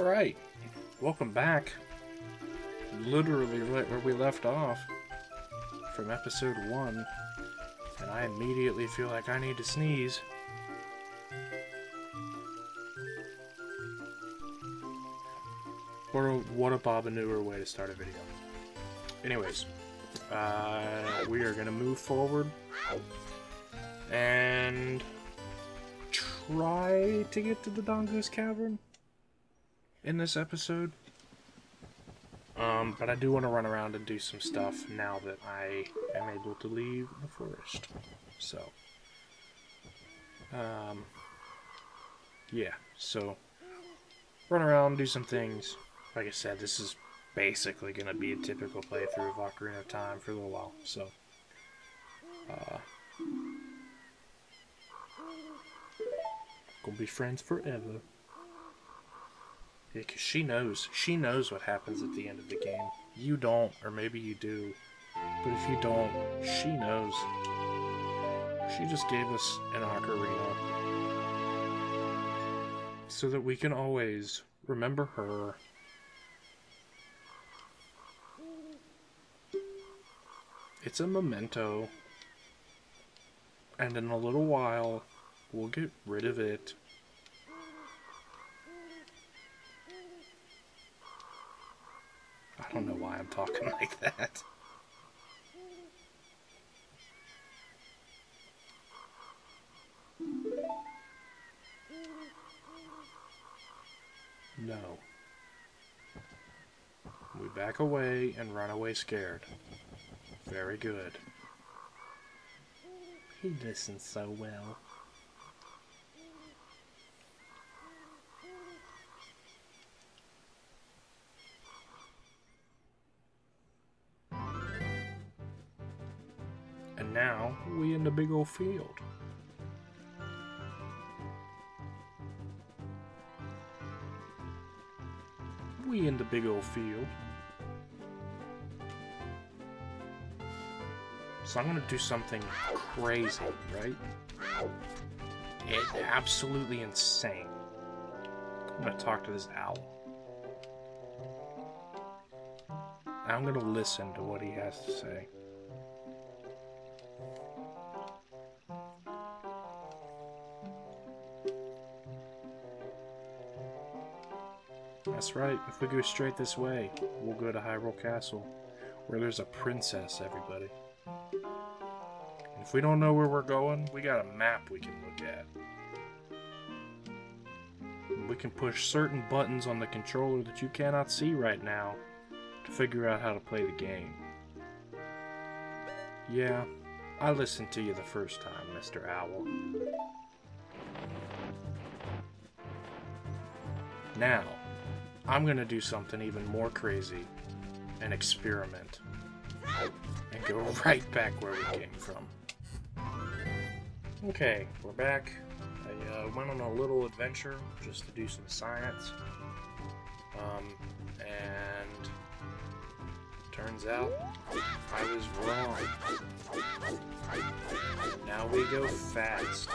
Alright, welcome back. Literally right where we left off from episode 1. And I immediately feel like I need to sneeze. What a, what a Bobonooru way to start a video. Anyways, uh, we are going to move forward and try to get to the Dodongo's Cavern in this episode. Um, but I do want to run around and do some stuff now that I am able to leave the forest. So, um, yeah, so run around, do some things. Like I said, this is basically going to be a typical playthrough of Ocarina of Time for a little while. So, uh, gonna be friends forever. Yeah, cause she knows. She knows what happens at the end of the game. You don't, or maybe you do. But if you don't, she knows. She just gave us an ocarina. So that we can always remember her. It's a memento. And in a little while, we'll get rid of it. I don't know why I'm talking like that. No. We back away and run away scared. Very good. He listens so well. In the big old field. We in the big old field. So I'm gonna do something crazy, right? It, absolutely insane. I'm gonna talk to this owl. I'm gonna listen to what he has to say. That's right, if we go straight this way, we'll go to Hyrule Castle, where there's a princess, everybody. If we don't know where we're going, we got a map we can look at. We can push certain buttons on the controller that you cannot see right now to figure out how to play the game. Yeah, I listened to you the first time, Mr. Owl. Now, I'm gonna do something even more crazy. and experiment. And go right back where we came from. Okay, we're back. I uh, went on a little adventure just to do some science. Um, and turns out I was wrong. Now we go fast.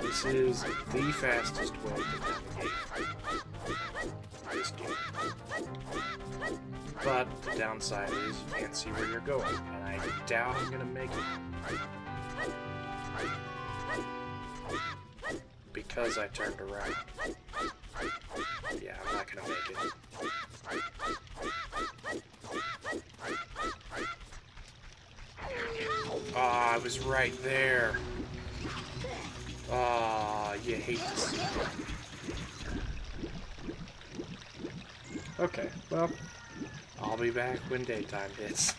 This is the fastest way this game. But the downside is you can't see where you're going, and I doubt I'm gonna make it. Because I turned around. Yeah, I'm not gonna make it. Ah, oh, I was right there. Ah, oh, you hate to see that. Okay, well, I'll be back when daytime hits.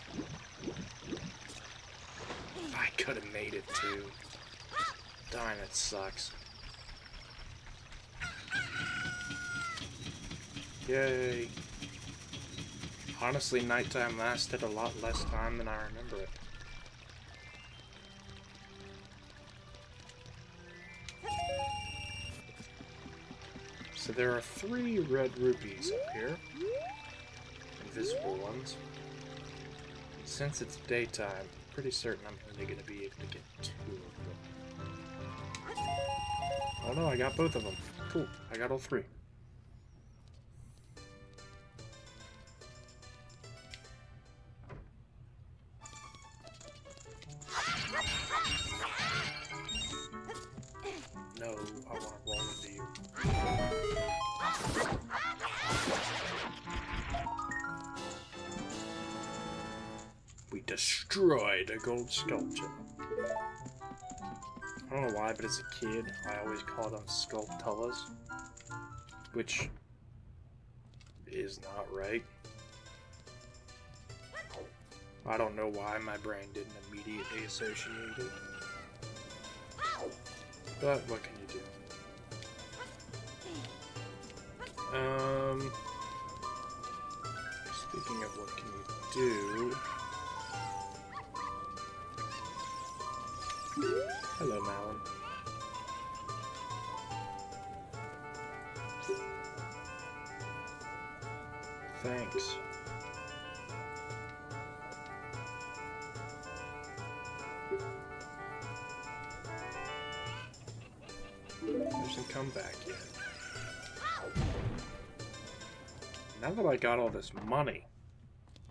I could have made it too. Darn, it sucks. Yay. Honestly, nighttime lasted a lot less time than I remember it. So there are three red rupees up here. Invisible ones. Since it's daytime, pretty certain I'm only going to be able to get two of them. Oh no, I got both of them. Cool, I got all three. Gold Skulltula. I don't know why, but as a kid, I always called them sculptullas, which is not right. I don't know why my brain didn't immediately associate it. But what can you do? Um, speaking of what can you do, hello, Malon. Thanks. Hasn't come back yet. Now that I got all this money,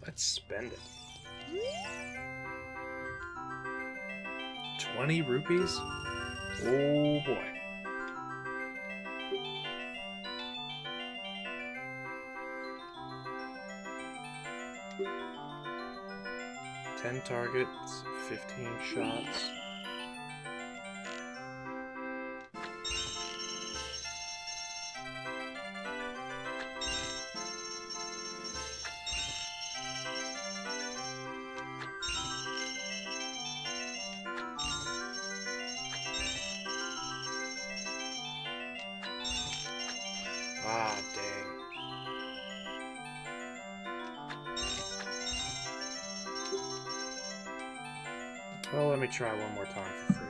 let's spend it. 20 rupees? Oh boy. Ten targets, fifteen shots. Try one more time for free.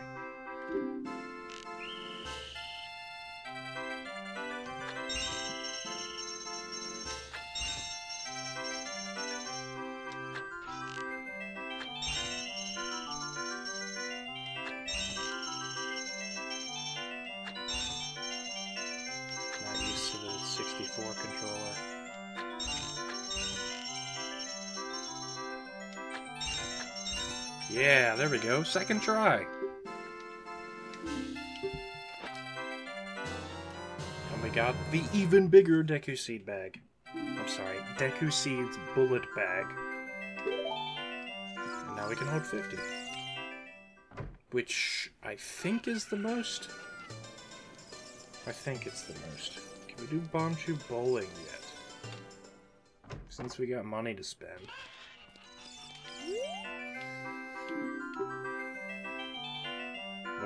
Not used to the 64 controller. Yeah, there we go. Second try. And we got the even bigger Deku Seed bag. I'm sorry, Deku Seed's bullet bag. And now we can hold 50. Which I think is the most. I think it's the most. Can we do Bombchu Bowling yet? Since we got money to spend.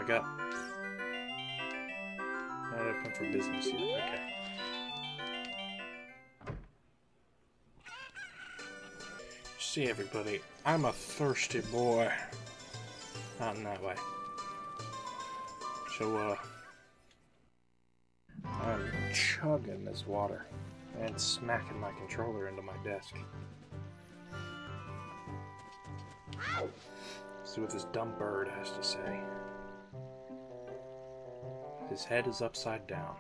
Got. Not open for business yet. Okay. See, everybody, I'm a thirsty boy. Not in that way. So, uh. I'm chugging this water and smacking my controller into my desk. See what this dumb bird has to say. His head is upside down.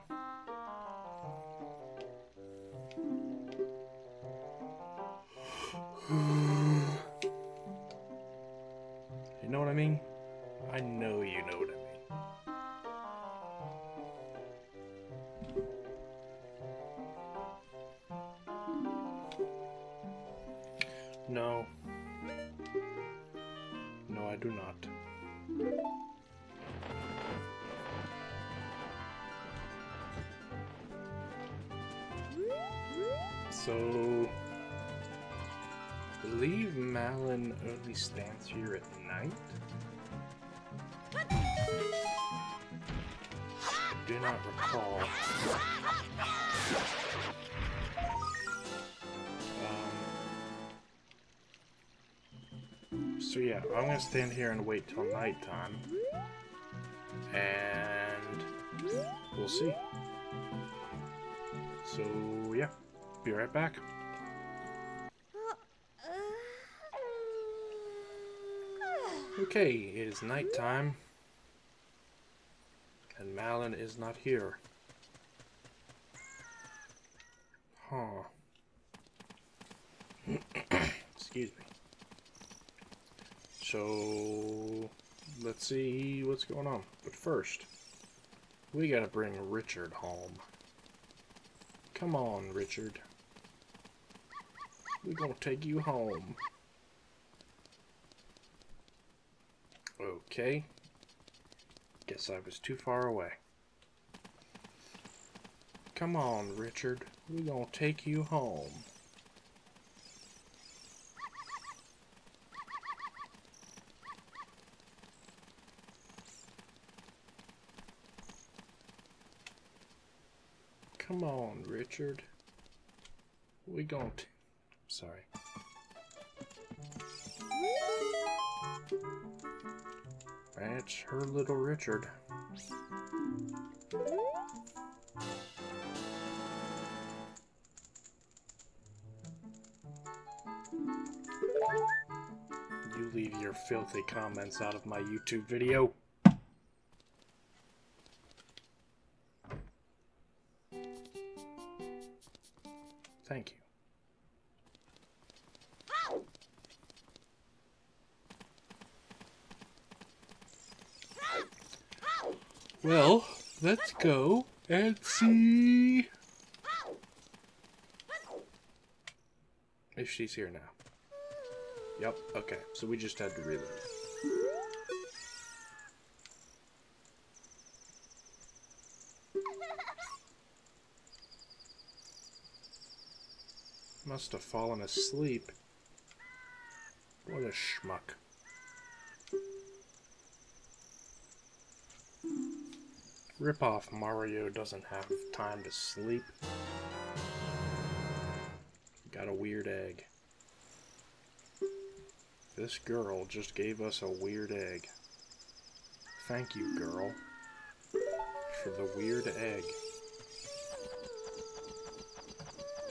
you know what I mean? I know you know believe Malon only stands here at night. Do not recall. Um, so yeah, I'm gonna stand here and wait till nighttime, and we'll see. So yeah, be right back. Okay, it is nighttime. And Malon is not here. Huh. Excuse me. So, let's see what's going on. But first, we gotta bring Richard home. Come on, Richard. We're gonna take you home. Okay. Guess I was too far away. Come on, Richard. We're gonna take you home. Come on, Richard. We gonna. Sorry. Her little Richard. You leave your filthy comments out of my YouTube video. Thank you. Well, let's go and see if she's here now. Yep, okay, so we just had to reload. Must have fallen asleep. What a schmuck. Rip off Mario doesn't have time to sleep. Got a weird egg. This girl just gave us a weird egg. Thank you, girl, for the weird egg.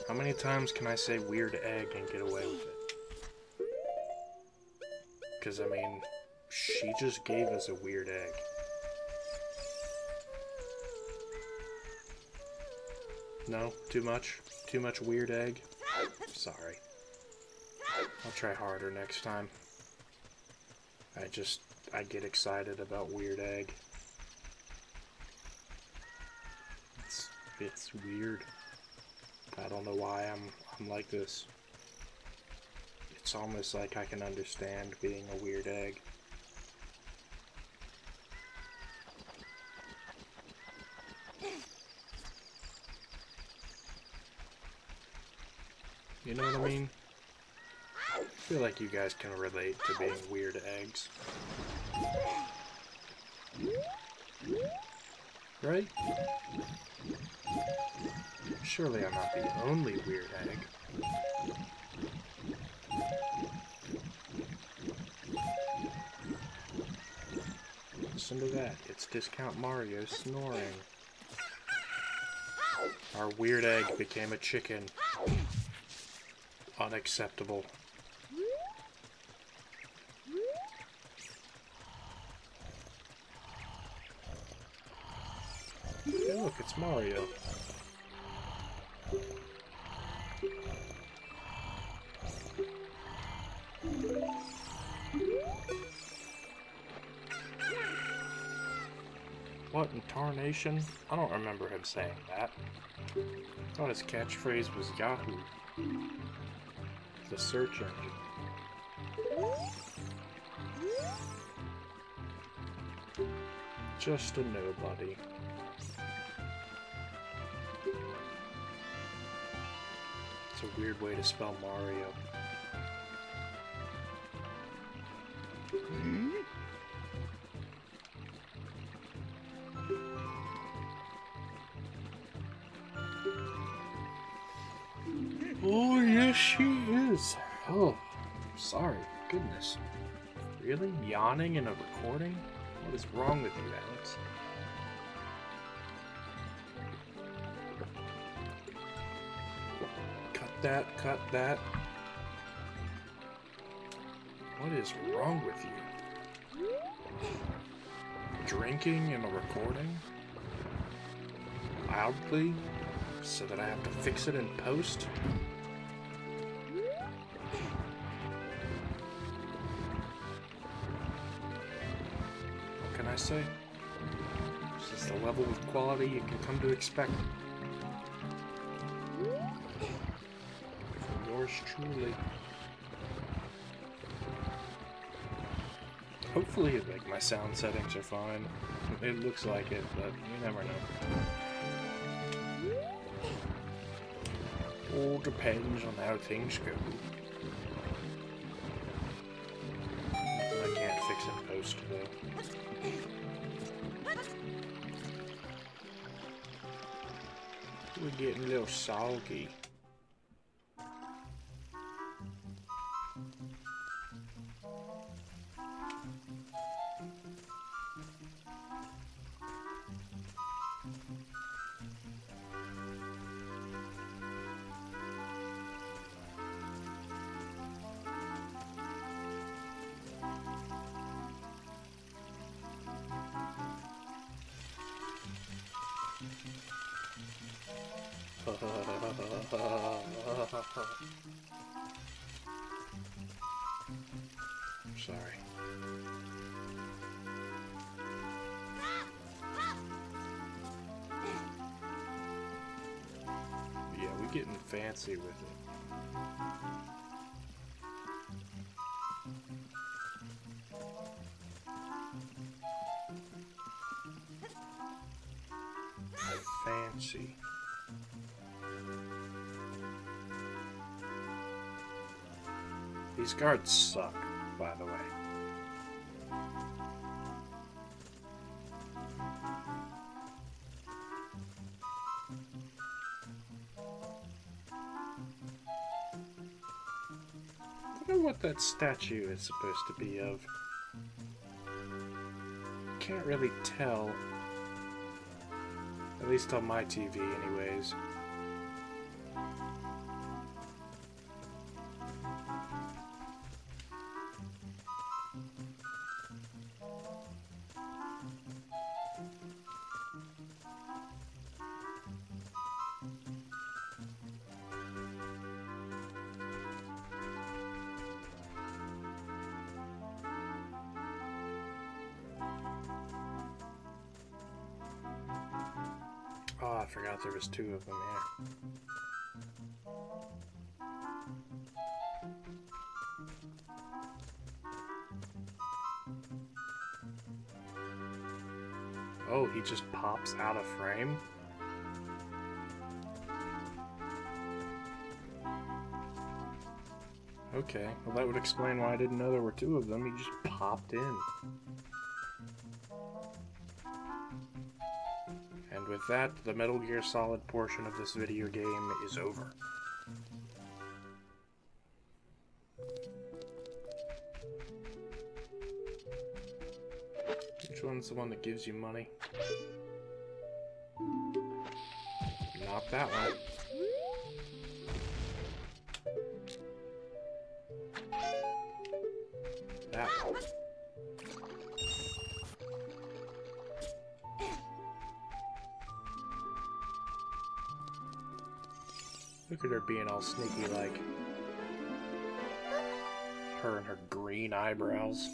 How many times can I say weird egg and get away with it? Because, I mean, she just gave us a weird egg. No? Too much? Too much weird egg? Sorry. I'll try harder next time. I just, I get excited about weird egg. It's, it's weird. I don't know why I'm, I'm like this. It's almost like I can understand being a weird egg. You know what I mean? I feel like you guys can relate to being weird eggs. Right? Surely I'm not the only weird egg. Listen to that. It's Discount Mario snoring. Our weird egg became a chicken. Unacceptable. Hey look, it's Mario. What in tarnation? I don't remember him saying that. I thought his catchphrase was Yahoo. The search engine. Just a nobody. It's a weird way to spell Mario. Is. Oh, sorry. Goodness. Really? Yawning in a recording? What is wrong with you, Alex? Cut that, cut that. What is wrong with you? drinking in a recording loudly so that I have to fix it in post. Say? This is the level of quality you can come to expect. From yours truly. Hopefully, like my sound settings are fine. It looks like it, but you never know. All depends on how things go. I can't fix in post, though. Getting a little soggy. Sorry. Yeah, we're getting fancy with it. These guards suck, by the way. I don't know what that statue is supposed to be of. Can't really tell. At least on my TV, anyways. Two of them here. Oh, he just pops out of frame? Okay, well that would explain why I didn't know there were two of them. He just popped in. With that, the Metal Gear Solid portion of this video game is over. Which one's the one that gives you money? Not that one. Look at her being all sneaky like. Her and her green eyebrows.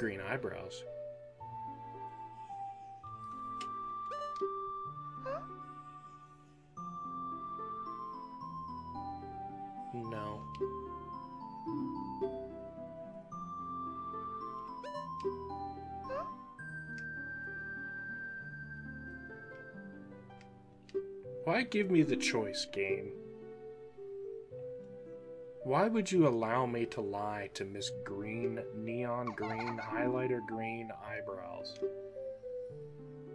Green eyebrows. No. Why give me the choice, game? Why would you allow me to lie to Miss Green, neon green, highlighter green eyebrows?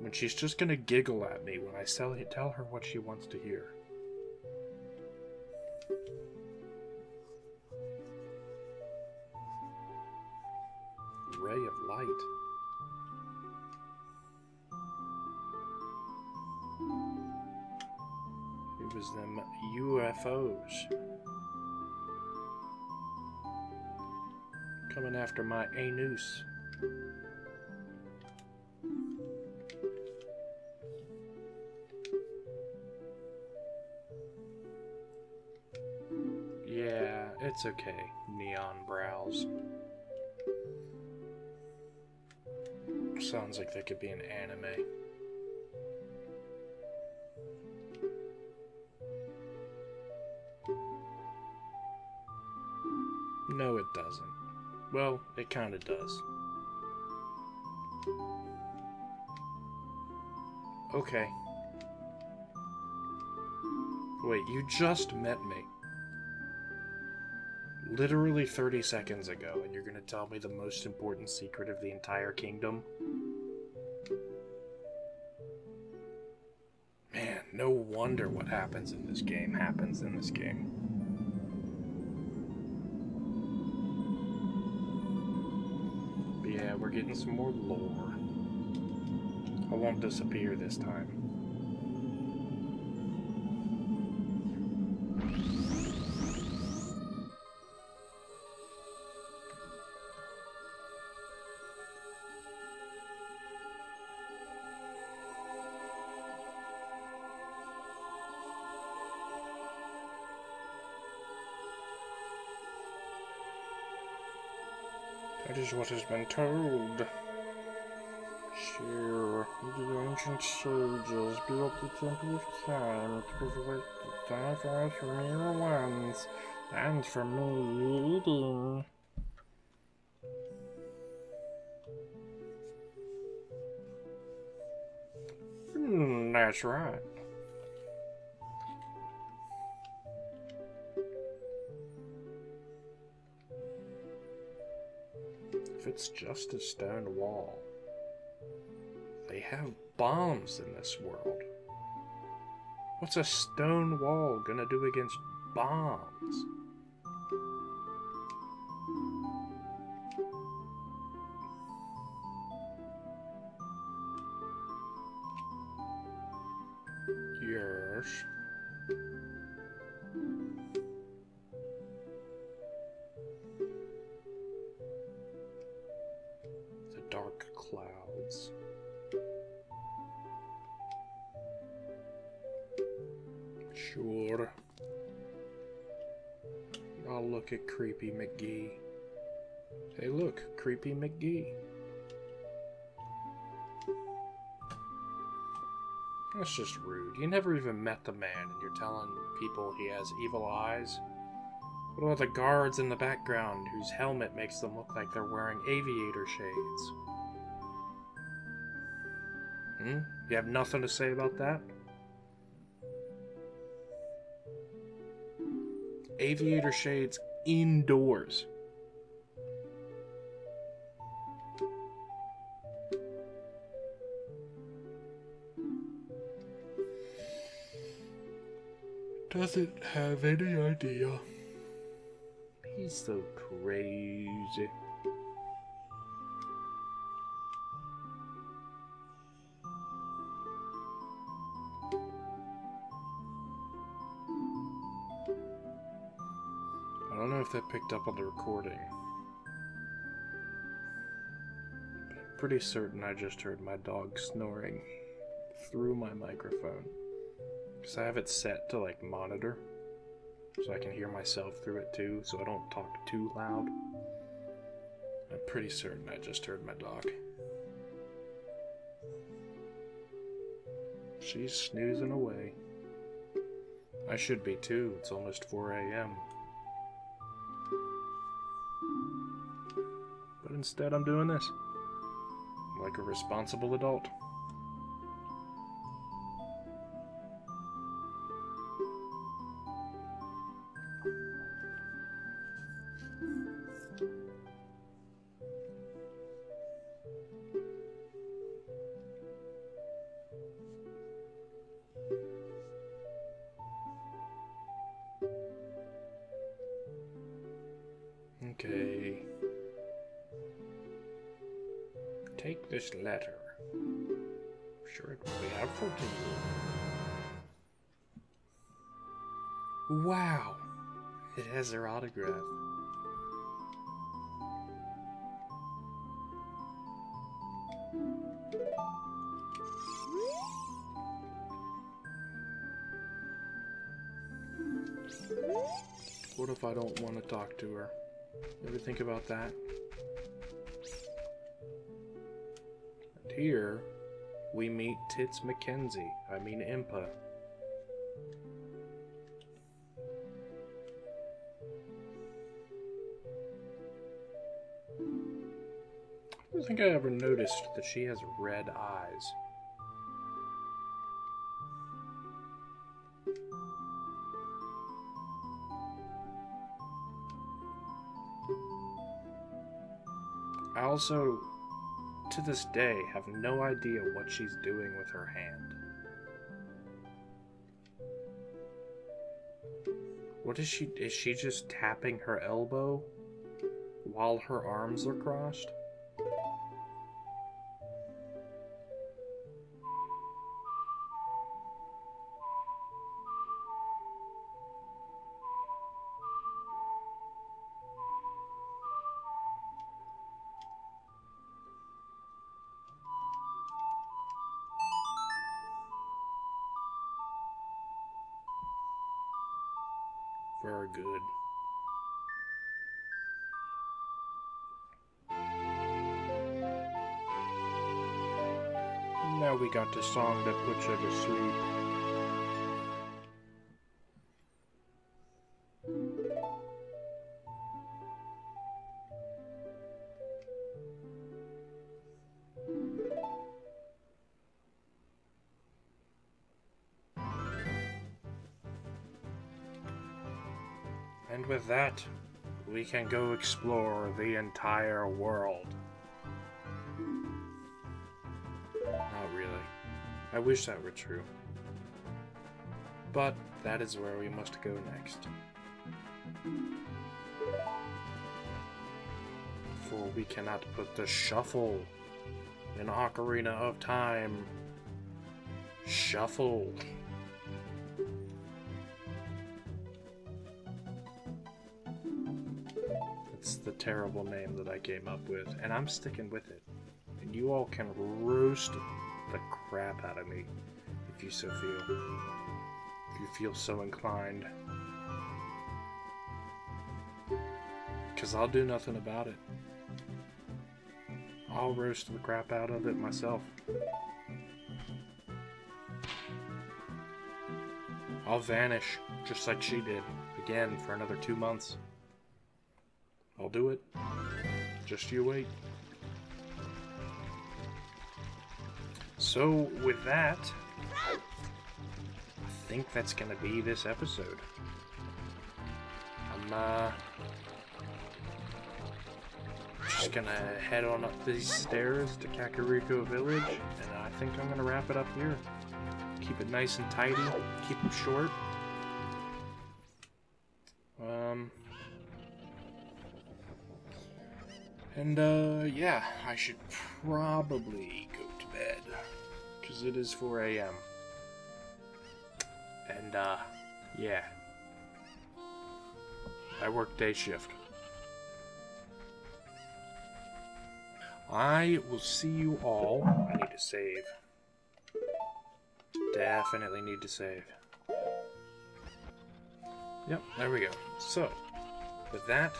when she's just gonna giggle at me when I tell, tell her what she wants to hear. Ray of light. It was them UFOs. Coming after my anus. Yeah, it's okay, neon brows. Sounds like they could be an anime. No, it doesn't. Well, it kinda does. Okay. Wait, you just met me. Literally 30 seconds ago, and you're gonna tell me the most important secret of the entire kingdom? Man, no wonder what happens in this game happens in this game. Getting some more lore. I won't disappear this time. That is what has been told. Sure, the ancient sages built the Temple of Time to prevent the sacrifice from mere ones, and from me eating. Hmm, that's right. It's just a stone wall, they have bombs in this world. What's a stone wall gonna do against bombs? Yes. Look at Creepy McGee. Hey, look, Creepy McGee. That's just rude. You never even met the man, and you're telling people he has evil eyes? What about the guards in the background whose helmet makes them look like they're wearing aviator shades? Hmm? You have nothing to say about that? Aviator shades indoors. Doesn't have any idea. He's so crazy. Picked up on the recording. Pretty certain I just heard my dog snoring through my microphone. Because I have it set to like monitor. So I can hear myself through it too, so I don't talk too loud. I'm pretty certain I just heard my dog. She's snoozing away. I should be too. It's almost 4 a.m. instead, I'm doing this. Like a responsible adult. What if I don't want to talk to her? Ever think about that? And here, we meet Tits McKenzie, I mean Impa. Don't think I ever noticed that she has red eyes. I also, to this day, have no idea what she's doing with her hand. What is she? Is she just tapping her elbow while her arms are crossed? Very got the song that puts you to sleep. And with that, we can go explore the entire world. I wish that were true. But that is where we must go next. For we cannot put the shuffle in Ocarina of Time. Shuffle. It's the terrible name that I came up with, and I'm sticking with it. And you all can roast crap out of me if you so feel. If you feel so inclined. Because I'll do nothing about it. I'll roast the crap out of it myself. I'll vanish, just like she did, again for another two months. I'll do it. Just you wait. So, with that, I think that's gonna be this episode. I'm, uh, just gonna head on up these stairs to Kakariko Village, and I think I'm gonna wrap it up here. Keep it nice and tidy, keep them short. Um, and, uh, yeah, I should probably go to because it is 4 a.m. And, uh, yeah. I work day shift. I will see you all. I need to save. Definitely need to save. Yep, there we go. So, with that,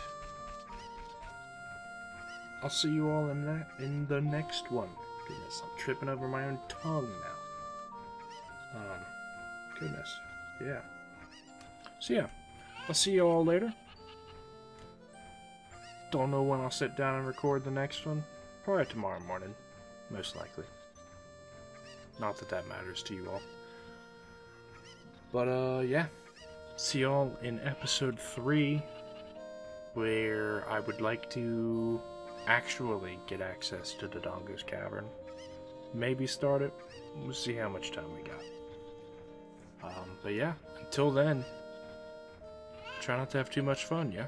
I'll see you all in that in the next one. Goodness, I'm tripping over my own tongue now. Um, goodness, yeah. So yeah, I'll see you all later. Don't know when I'll sit down and record the next one. Probably tomorrow morning, most likely. Not that that matters to you all. But, uh, yeah. See y'all in episode 3, where I would like to actually get access to the Dodongo's Cavern. Maybe start it. We'll see how much time we got. Um, but yeah, until then, try not to have too much fun, yeah?